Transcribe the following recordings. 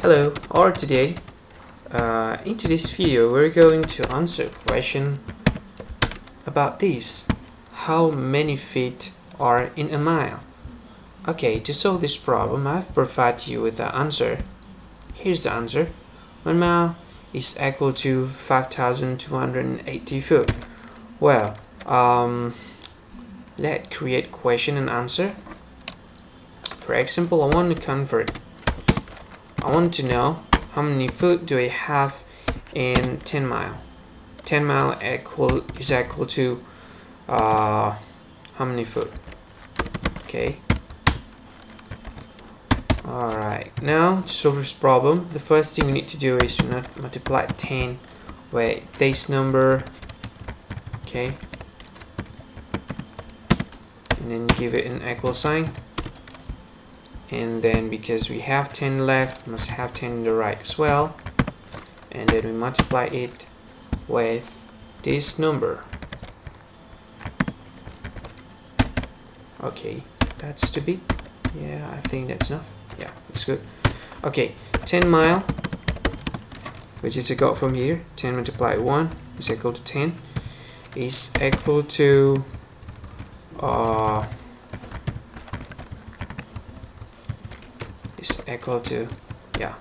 Hello, or today, uh, in today's video we're going to answer a question about this. How many feet are in a mile? Okay, to solve this problem I've provided you with the answer. Here's the answer. 1 mile is equal to 5280 foot. Well, um, let's create question and answer. For example, I want to convert I want to know how many foot do I have in 10 mile? 10 mile equal is equal to uh, how many foot? Okay. Alright now to solve this problem the first thing we need to do is to multiply 10 with this number. Okay. And then give it an equal sign and then because we have 10 left must have 10 in the right as well. And then we multiply it with this number. Okay that's to be. Yeah I think that's enough. Yeah that's good. Okay 10 mile which is equal from here. 10 multiplied 1 is equal to 10 is equal to uh, equal to yeah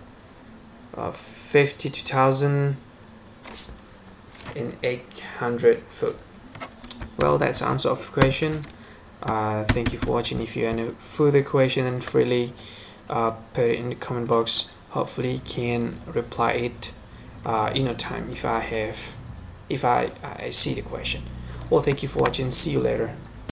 uh, 52,800 foot. Well that's answer of question. Uh, thank you for watching. If you have any further question then freely uh, put it in the comment box. Hopefully can reply it uh, in no time if I have if I, I see the question. Well thank you for watching. See you later